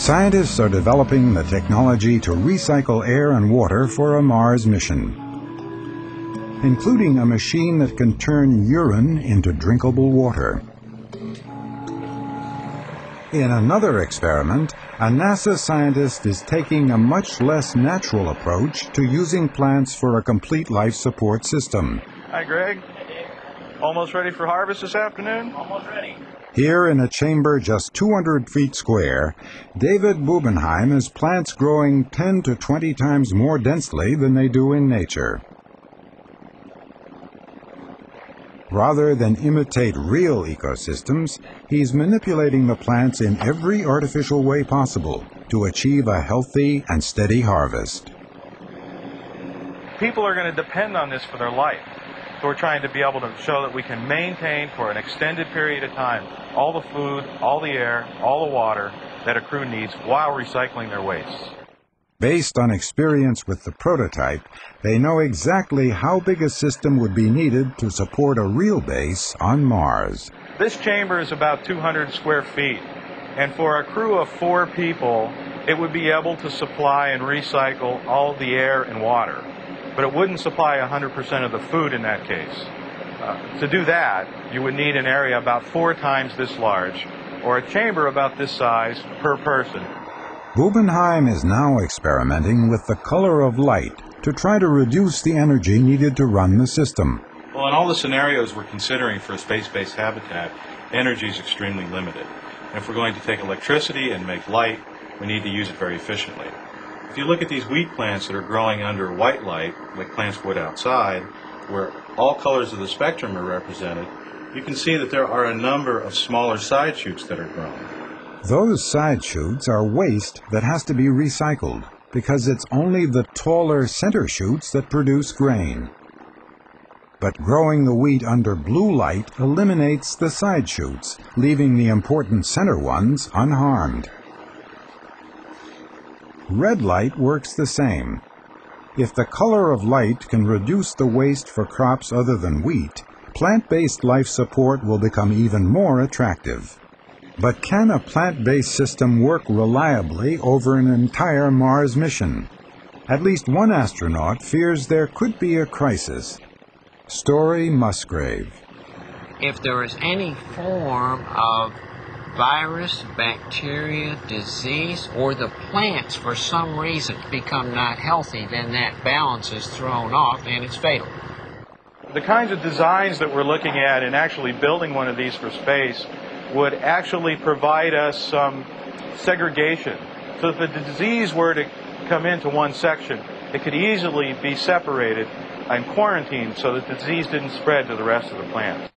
Scientists are developing the technology to recycle air and water for a Mars mission, including a machine that can turn urine into drinkable water. In another experiment, a NASA scientist is taking a much less natural approach to using plants for a complete life support system. Hi, Greg. Almost ready for harvest this afternoon? Almost ready. Here in a chamber just 200 feet square, David Bubenheim has plants growing 10 to 20 times more densely than they do in nature. Rather than imitate real ecosystems, he's manipulating the plants in every artificial way possible to achieve a healthy and steady harvest. People are going to depend on this for their life. So we're trying to be able to show that we can maintain for an extended period of time all the food, all the air, all the water that a crew needs while recycling their waste. Based on experience with the prototype, they know exactly how big a system would be needed to support a real base on Mars. This chamber is about 200 square feet, and for a crew of four people, it would be able to supply and recycle all the air and water but it wouldn't supply 100% of the food in that case. Uh, to do that, you would need an area about four times this large, or a chamber about this size per person. Bubenheim is now experimenting with the color of light to try to reduce the energy needed to run the system. Well, in all the scenarios we're considering for a space-based habitat, energy is extremely limited. And if we're going to take electricity and make light, we need to use it very efficiently. If you look at these wheat plants that are growing under white light, like plants would outside, where all colors of the spectrum are represented, you can see that there are a number of smaller side shoots that are growing. Those side shoots are waste that has to be recycled because it's only the taller center shoots that produce grain. But growing the wheat under blue light eliminates the side shoots, leaving the important center ones unharmed. Red light works the same. If the color of light can reduce the waste for crops other than wheat, plant-based life support will become even more attractive. But can a plant-based system work reliably over an entire Mars mission? At least one astronaut fears there could be a crisis. Story Musgrave. If there is any form of virus, bacteria, disease, or the plants for some reason become not healthy, then that balance is thrown off and it's fatal. The kinds of designs that we're looking at in actually building one of these for space would actually provide us some segregation. So if a disease were to come into one section, it could easily be separated and quarantined so that the disease didn't spread to the rest of the plant.